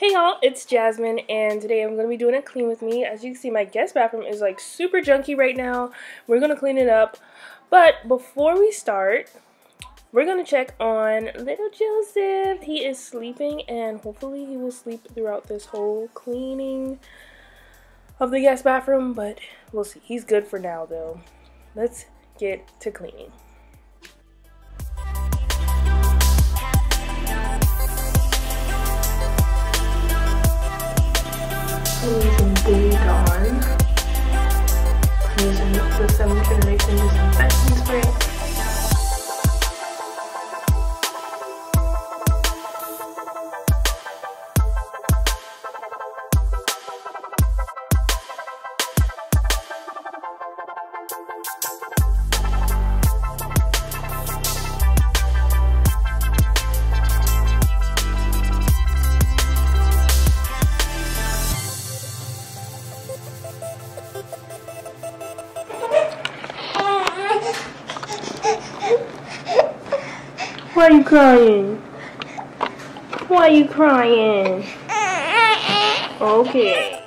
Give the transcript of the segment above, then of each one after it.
Hey y'all, it's Jasmine and today I'm going to be doing a clean with me. As you can see my guest bathroom is like super junky right now. We're going to clean it up. But before we start, we're going to check on little Joseph. He is sleeping and hopefully he will sleep throughout this whole cleaning of the guest bathroom. But we'll see. He's good for now though. Let's get to cleaning. Using Why are you crying? Why are you crying? Okay.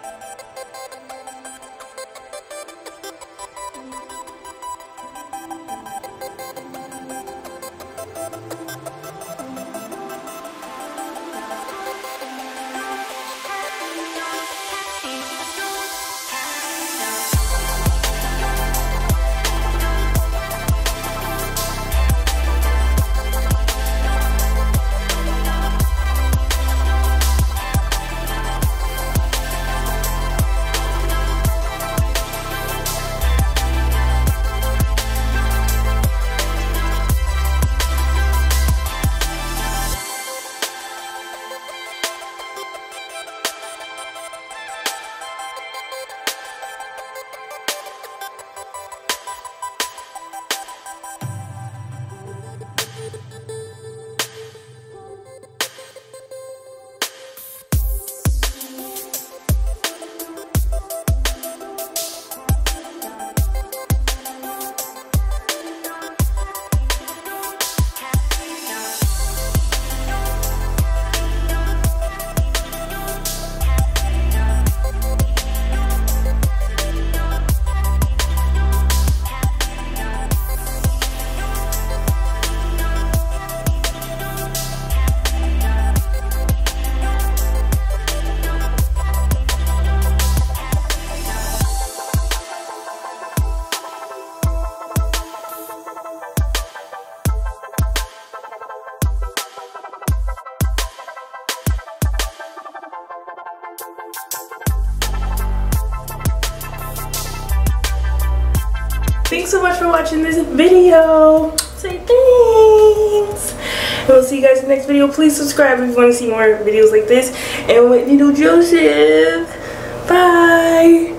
Thanks so much for watching this video. Say thanks. And we'll see you guys in the next video. Please subscribe if you want to see more videos like this. And little Joseph. Bye.